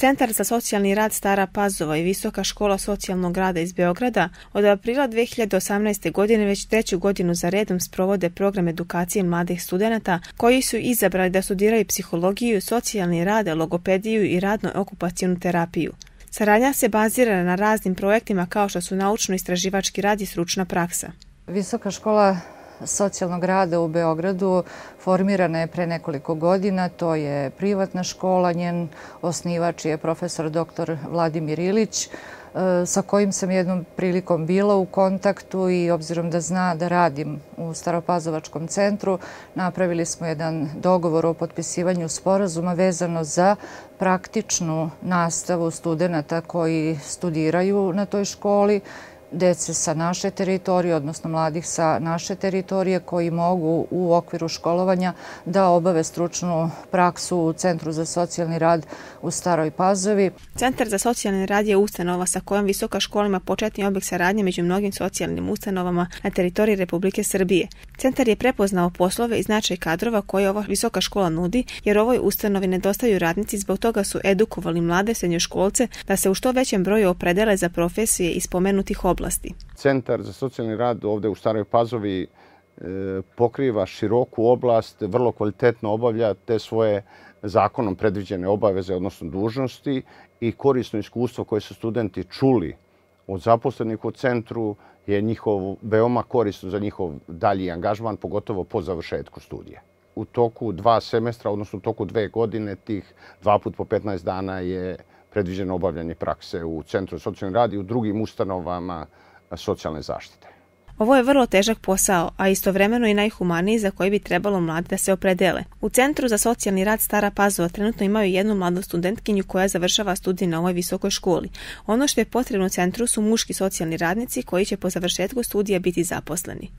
Centar za socijalni rad Stara Pazova i Visoka škola socijalnog rada iz Beograda od aprila 2018. godine već treću godinu za redom sprovode program edukacije mladih studenta koji su izabrali da studiraju psihologiju, socijalni rad, logopediju i radno-okupacijonu terapiju. Saradnja se bazira na raznim projektima kao što su naučno-istraživački rad i stručna praksa. Visoka škola socijalnog rada u Beogradu formirana je pre nekoliko godina. To je privatna škola, njen osnivač je profesor dr. Vladimir Ilić, e, sa kojim sam jednom prilikom bila u kontaktu i obzirom da zna da radim u Staropazovačkom centru, napravili smo jedan dogovor o potpisivanju sporazuma vezano za praktičnu nastavu studenta koji studiraju na toj školi dece sa naše teritorije, odnosno mladih sa naše teritorije koji mogu u okviru školovanja da obave stručnu praksu u Centru za socijalni rad u Staroj Pazovi. Centar za socijalni rad je ustanova sa kojom visoka škola ima početni oblik saradnje među mnogim socijalnim ustanovama na teritoriji Republike Srbije. Centar je prepoznao poslove i značaj kadrova koje ova visoka škola nudi, jer ovoj ustanovi nedostaju radnici, zbog toga su edukovali mlade srednjoškolce da se u što većem broju opredele za profesije i spomenutih oblasti oblasti. Centar za socijalni rad ovde u Staroj Pazovi e, pokriva široku oblast, vrlo kvalitetno obavlja te svoje zakonom predviđene obaveze, odnosno dužnosti i korisno iskustvo koje su studenti čuli od zaposlenih u centru je njihov veoma korisno za njihov dalji angažman, pogotovo po završetku studija. U toku dva semestra, odnosno u toku dve godine, tih dva put po 15 dana je predviđeno obavljanje prakse u Centru socijalne radi i u drugim ustanovama socijalne zaštite. Ovo je vrlo težak posao, a istovremeno i najhumaniji za koji bi trebalo mladi da se opredele. U Centru za socijalni rad Stara Pazova trenutno imaju jednu mladu studentkinju koja završava studij na ovoj visokoj školi. Ono što je potrebno u centru su muški socijalni radnici koji će po završetku studija biti zaposleni.